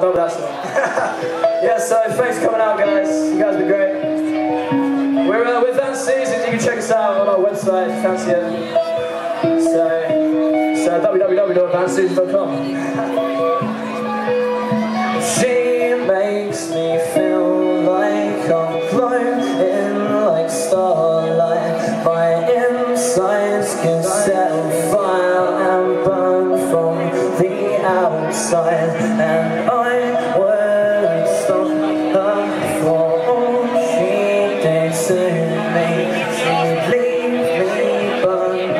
that song. yeah, so thanks for coming out, guys. You guys been great. We're uh, with Van Susans. You can check us out on our website fancy it. So, so www.vansusans.com. She makes me feel outside. And I would stop her for all she did to me. She'd leave me burn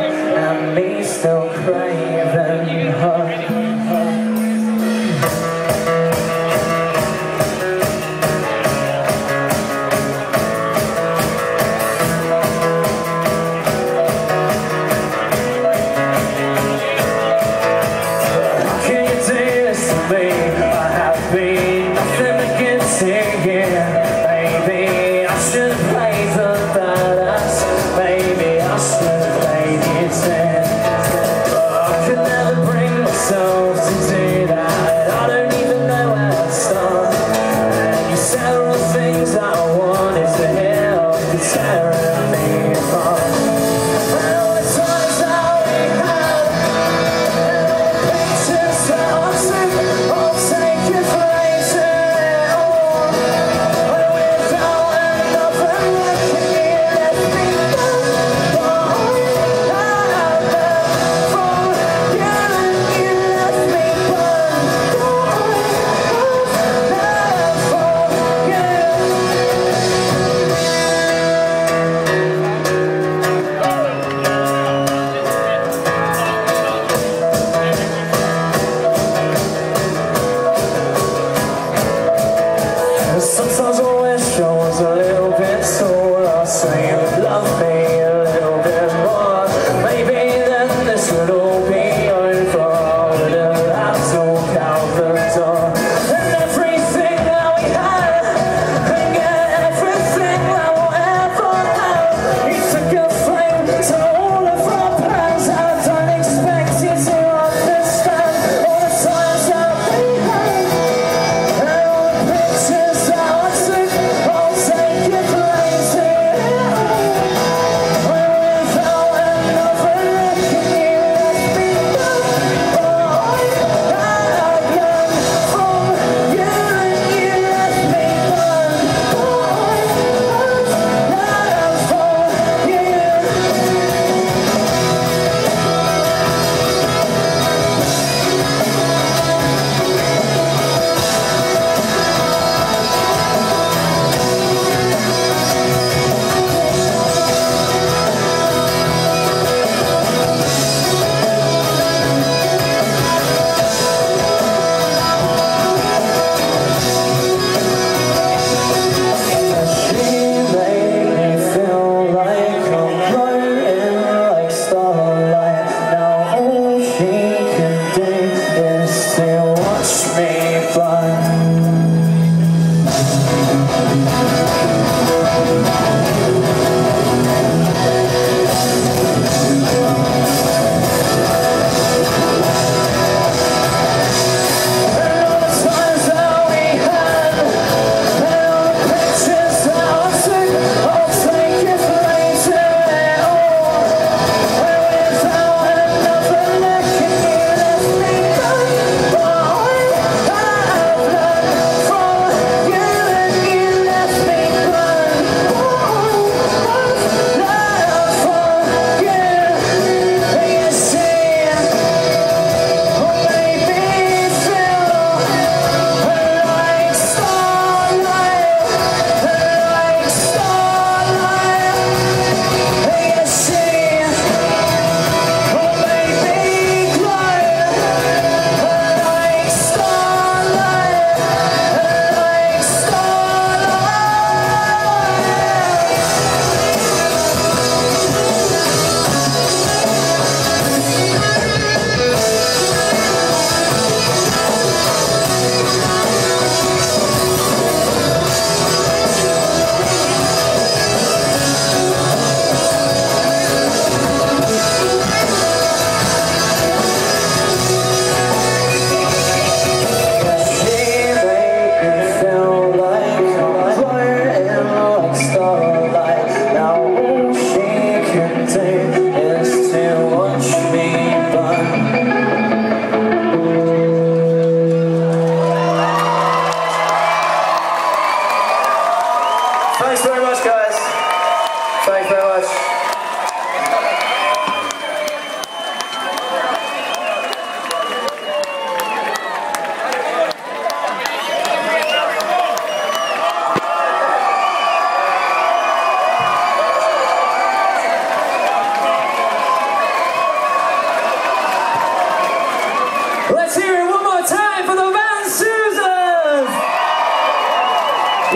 and me still craving her. yeah, yeah.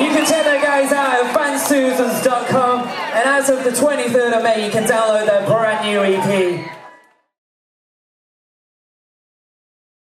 You can check their guys out at vansusans.com and as of the 23rd of May you can download their brand new EP.